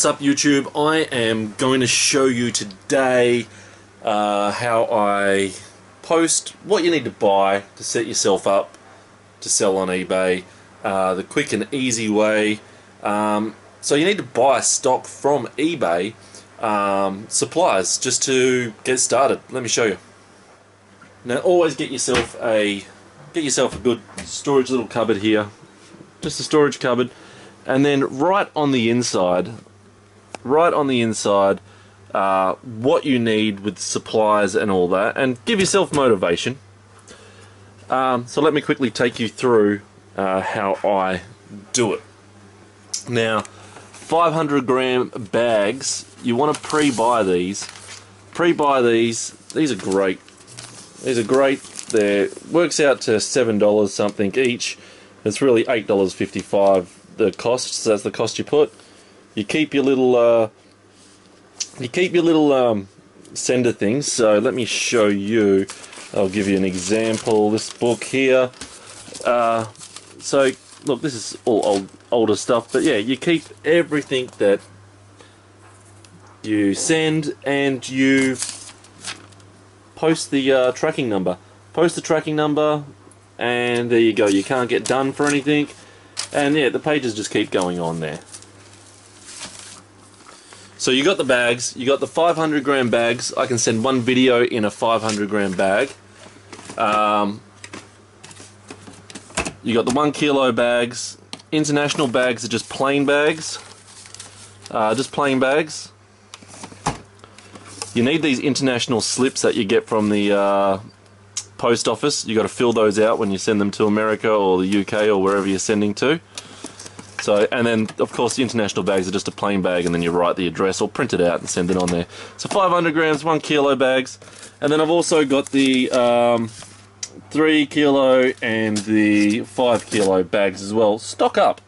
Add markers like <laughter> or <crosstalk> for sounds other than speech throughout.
What's up YouTube? I am going to show you today uh, how I post what you need to buy to set yourself up to sell on eBay uh, the quick and easy way. Um, so you need to buy stock from eBay um, supplies just to get started. Let me show you. Now always get yourself a get yourself a good storage little cupboard here. Just a storage cupboard. And then right on the inside right on the inside uh, what you need with supplies and all that and give yourself motivation. Um, so let me quickly take you through uh, how I do it. Now 500 gram bags you want to pre-buy these. Pre-buy these these are great. These are great. They works out to seven dollars something each. It's really eight dollars fifty five the cost so that's the cost you put you keep your little uh, you keep your little um, sender things. So let me show you. I'll give you an example. This book here uh, so look this is all old older stuff but yeah you keep everything that you send and you post the uh, tracking number. Post the tracking number and there you go. You can't get done for anything. And yeah the pages just keep going on there so you got the bags, you got the 500 gram bags. I can send one video in a 500 gram bag. Um, you got the one kilo bags. International bags are just plain bags. Uh, just plain bags. You need these international slips that you get from the uh, post office. You got to fill those out when you send them to America or the UK or wherever you're sending to. So, and then of course the international bags are just a plain bag and then you write the address or print it out and send it on there. So 500 grams, one kilo bags. And then I've also got the um, three kilo and the five kilo bags as well. Stock up.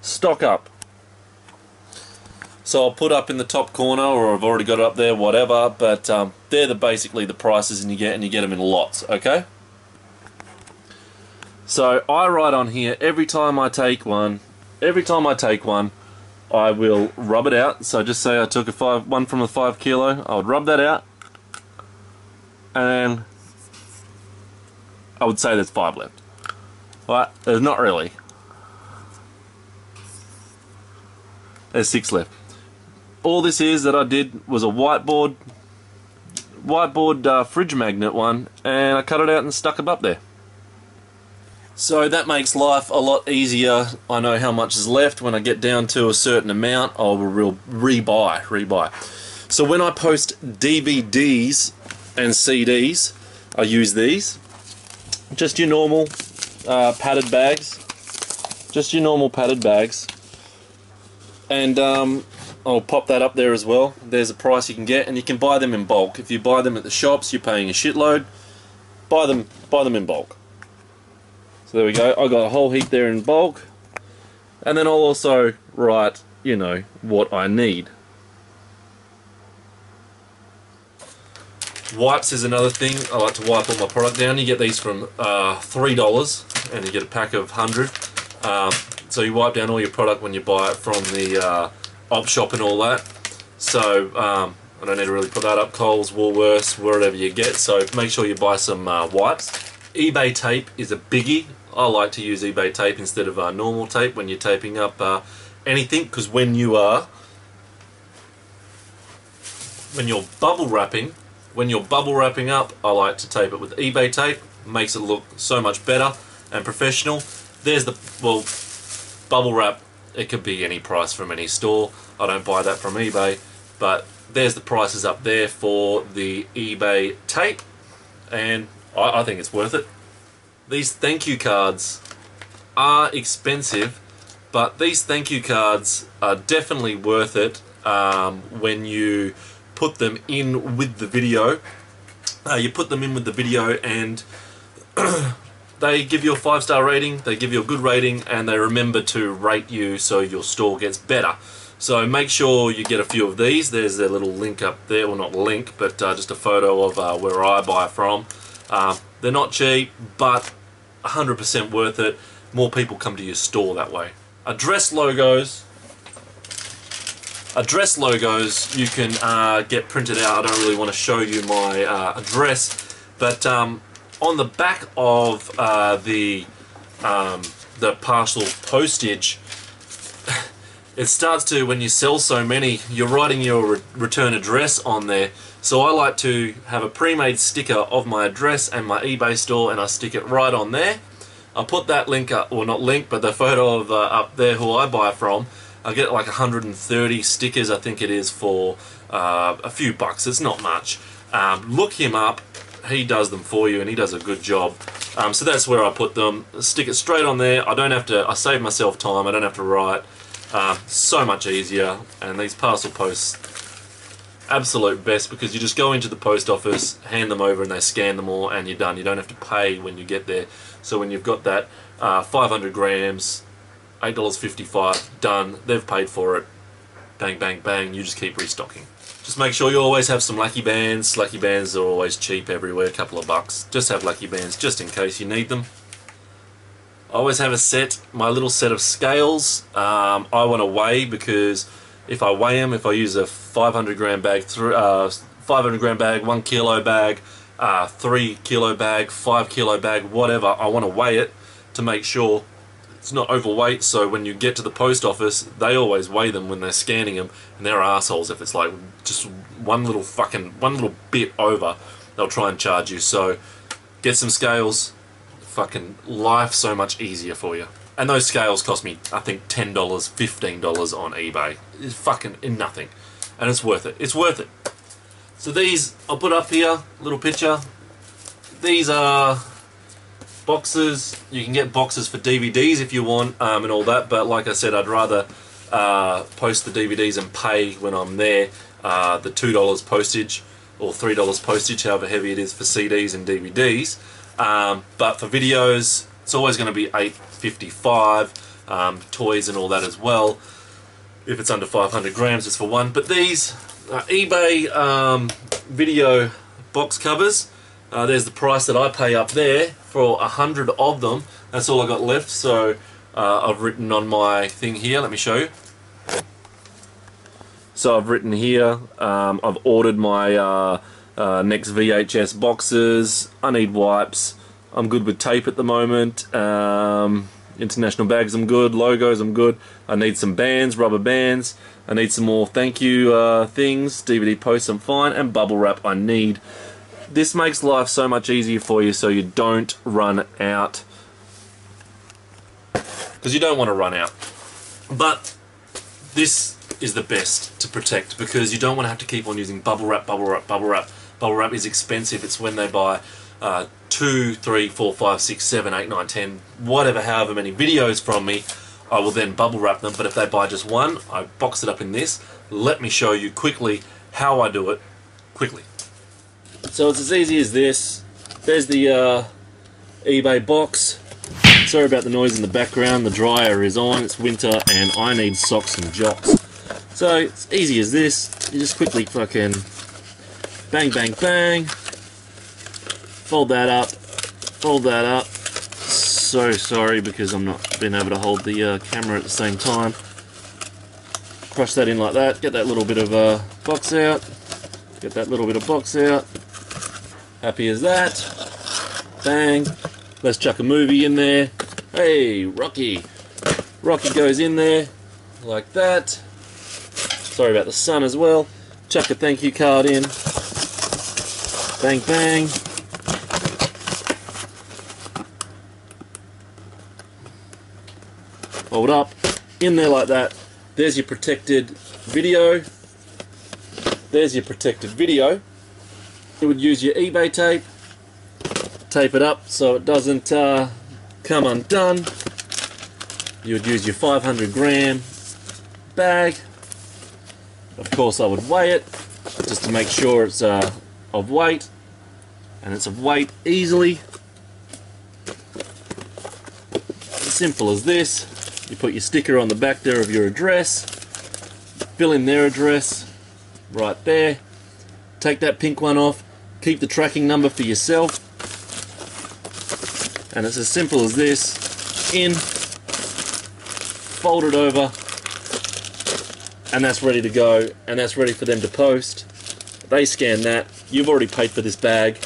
Stock up. So I'll put up in the top corner or I've already got it up there, whatever, but um, they're the basically the prices and you get and you get them in lots, okay? So I write on here every time I take one every time I take one, I will rub it out. So just say I took a five, one from a five kilo, I would rub that out, and I would say there's five left. But there's not really. There's six left. All this is that I did was a whiteboard, whiteboard uh, fridge magnet one, and I cut it out and stuck it up there. So that makes life a lot easier. I know how much is left. When I get down to a certain amount, I will re rebuy, rebuy. So when I post DVDs and CDs, I use these. Just your normal uh, padded bags. Just your normal padded bags. And um, I'll pop that up there as well. There's a price you can get, and you can buy them in bulk. If you buy them at the shops, you're paying a shitload. Buy them, buy them in bulk. So there we go. I got a whole heap there in bulk. And then I'll also write, you know, what I need. Wipes is another thing. I like to wipe all my product down. You get these from uh, $3 and you get a pack of 100. Um, so you wipe down all your product when you buy it from the uh, op shop and all that. So um, I don't need to really put that up. Coles, Woolworths, wherever you get. So make sure you buy some uh, wipes. eBay tape is a biggie. I like to use eBay tape instead of uh, normal tape when you're taping up uh, anything because when you are when you're bubble wrapping when you're bubble wrapping up I like to tape it with eBay tape. Makes it look so much better and professional. There's the well bubble wrap it could be any price from any store. I don't buy that from eBay but there's the prices up there for the eBay tape. And I, I think it's worth it these thank you cards are expensive, but these thank you cards are definitely worth it um, when you put them in with the video. Uh, you put them in with the video and <clears throat> they give you a five star rating, they give you a good rating, and they remember to rate you so your store gets better. So make sure you get a few of these. There's their little link up there, well not link, but uh, just a photo of uh, where I buy from. Uh, they're not cheap, but 100% worth it. More people come to your store that way. Address logos. address logos you can uh, get printed out. I don't really want to show you my uh, address, but um, on the back of uh, the um, the parcel postage, <laughs> it starts to when you sell so many, you're writing your re return address on there. So I like to have a pre-made sticker of my address and my eBay store, and I stick it right on there. I'll put that link up, or not link, but the photo of uh, up there who I buy from. I get like 130 stickers, I think it is, for uh, a few bucks. It's not much. Um, look him up. He does them for you, and he does a good job. Um, so that's where I put them. Stick it straight on there. I don't have to. I save myself time. I don't have to write. Uh, so much easier. And these parcel posts, absolute best because you just go into the post office, hand them over, and they scan them all, and you're done. You don't have to pay when you get there. So when you've got that uh, 500 grams, $8.55, done. They've paid for it. Bang, bang, bang. You just keep restocking. Just make sure you always have some lucky bands. Lucky bands are always cheap everywhere, a couple of bucks. Just have lucky bands just in case you need them. I always have a set, my little set of scales. Um, I want to weigh because if I weigh them, if I use a 500 gram bag, uh, 500 gram bag, one kilo bag, uh, three kilo bag, five kilo bag, whatever, I want to weigh it to make sure it's not overweight. So when you get to the post office they always weigh them when they're scanning them and they're assholes if it's like just one little fucking one little bit over they'll try and charge you. So get some scales fucking life so much easier for you and those scales cost me I think $10 $15 on eBay. It's fucking in nothing. And it's worth it. It's worth it. So these I'll put up here little picture. These are boxes. You can get boxes for DVDs if you want um, and all that, but like I said, I'd rather uh, post the DVDs and pay when I'm there. Uh, the $2 postage or $3 postage, however heavy it is for CDs and DVDs. Um, but for videos, it's always going to be 855 um, toys and all that as well. If it's under 500 grams, it's for one. But these eBay um, video box covers, uh, there's the price that I pay up there for a hundred of them. That's all I got left. So uh, I've written on my thing here. Let me show you. So I've written here. Um, I've ordered my uh, uh next VHS boxes. I need wipes. I'm good with tape at the moment. Um, international bags I'm good. Logos I'm good. I need some bands, rubber bands. I need some more thank you uh, things. DVD posts I'm fine. And bubble wrap I need this makes life so much easier for you so you don't run out. Because you don't want to run out. But this is the best to protect because you don't want to have to keep on using bubble wrap, bubble wrap, bubble wrap. Bubble wrap is expensive. It's when they buy uh, two, three, four, five, six, seven, eight, nine, ten, whatever, however many videos from me, I will then bubble wrap them. But if they buy just one, I box it up in this. Let me show you quickly how I do it quickly. So it's as easy as this. There's the uh, eBay box. Sorry about the noise in the background. The dryer is on. It's winter and I need socks and jocks. So it's easy as this. You just quickly fucking bang, bang, bang. Fold that up. Fold that up. So sorry because I'm not being able to hold the uh, camera at the same time. Crush that in like that. Get that little bit of uh, box out. Get that little bit of box out. Happy as that. Bang. Let's chuck a movie in there. Hey, Rocky. Rocky goes in there like that. Sorry about the sun as well. Chuck a thank you card in. Bang, bang. Hold up. In there like that. There's your protected video. There's your protected video you would use your eBay tape, tape it up so it doesn't uh, come undone. You would use your 500 gram bag. Of course I would weigh it just to make sure it's uh, of weight and it's of weight easily. Simple as this. You put your sticker on the back there of your address, fill in their address right there, take that pink one off, keep the tracking number for yourself and it's as simple as this in fold it over and that's ready to go, and that's ready for them to post. They scan that. You've already paid for this bag.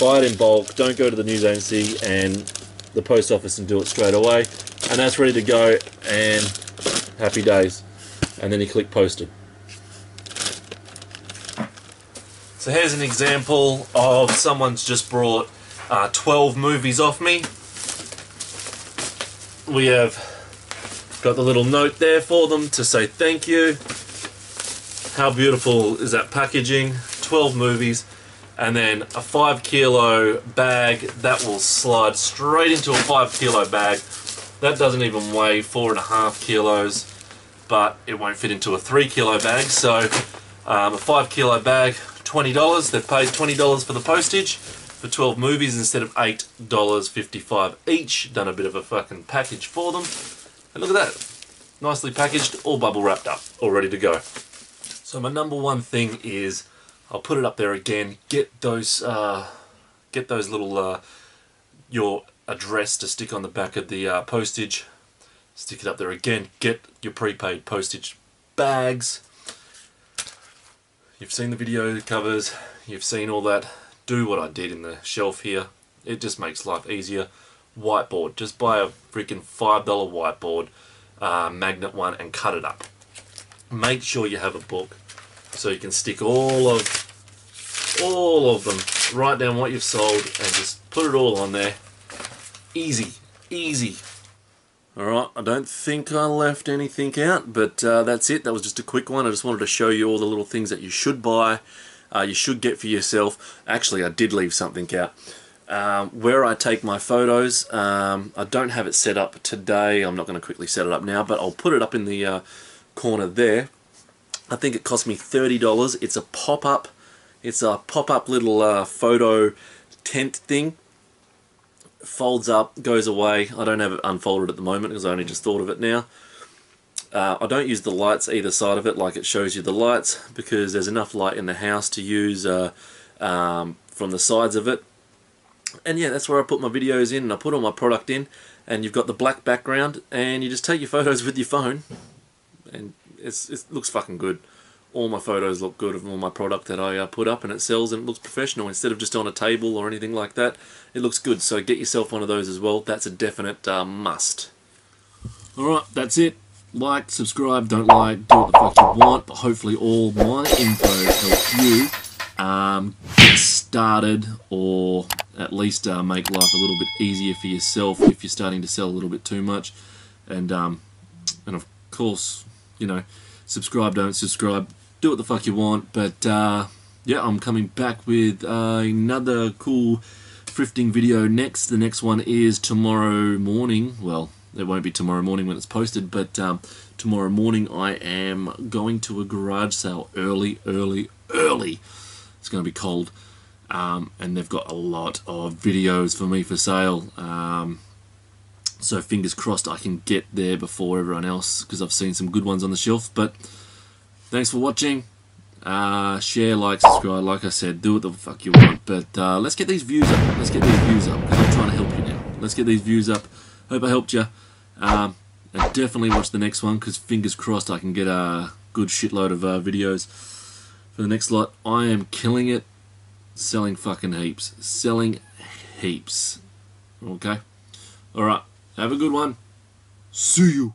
Buy it in bulk. Don't go to the news agency and the post office and do it straight away. And that's ready to go, and happy days. And then you click posted. So here's an example of someone's just brought uh, 12 movies off me. We have got the little note there for them to say thank you. How beautiful is that packaging? 12 movies and then a 5 kilo bag that will slide straight into a 5 kilo bag. That doesn't even weigh 4.5 kilos but it won't fit into a 3 kilo bag so um, a 5 kilo bag $20. They've paid $20 for the postage for 12 movies instead of $8.55 each. Done a bit of a fucking package for them. And look at that. Nicely packaged, all bubble wrapped up, all ready to go. So my number one thing is, I'll put it up there again, get those, uh, get those little, uh, your address to stick on the back of the uh, postage. Stick it up there again. Get your prepaid postage bags You've seen the video covers, you've seen all that. Do what I did in the shelf here. It just makes life easier. Whiteboard, just buy a freaking $5 whiteboard, uh, magnet one, and cut it up. Make sure you have a book so you can stick all of all of them, write down what you've sold, and just put it all on there. Easy, easy. Alright, I don't think I left anything out, but uh, that's it. That was just a quick one. I just wanted to show you all the little things that you should buy, uh, you should get for yourself. Actually, I did leave something out. Um, where I take my photos, um, I don't have it set up today. I'm not going to quickly set it up now, but I'll put it up in the uh, corner there. I think it cost me $30. It's a pop-up. It's a pop-up little uh, photo tent thing folds up, goes away. I don't have it unfolded at the moment because I only just thought of it now. Uh, I don't use the lights either side of it like it shows you the lights because there's enough light in the house to use uh, um, from the sides of it. And yeah, that's where I put my videos in and I put all my product in and you've got the black background and you just take your photos <laughs> with your phone and it looks fucking good all my photos look good of all my product that I uh, put up and it sells and it looks professional. Instead of just on a table or anything like that it looks good. So get yourself one of those as well. That's a definite uh, must. Alright that's it. Like subscribe don't like do what the fuck you want but hopefully all my info helps you um, get started or at least uh, make life a little bit easier for yourself if you're starting to sell a little bit too much. And um, and of course you know subscribe don't subscribe do what the fuck you want. But uh, yeah, I'm coming back with uh, another cool thrifting video next. The next one is tomorrow morning. Well, it won't be tomorrow morning when it's posted, but um, tomorrow morning I am going to a garage sale early, early, early. It's going to be cold. Um, and they've got a lot of videos for me for sale. Um, so fingers crossed I can get there before everyone else because I've seen some good ones on the shelf. But Thanks for watching. Uh, share, like, subscribe. Like I said, do what the fuck you want. But uh, let's get these views up. Let's get these views up. I'm trying to help you now. Let's get these views up. Hope I helped you. Um, and definitely watch the next one. Because fingers crossed I can get a good shitload of uh, videos for the next lot. I am killing it. Selling fucking heaps. Selling heaps. Okay? Alright. Have a good one. See you.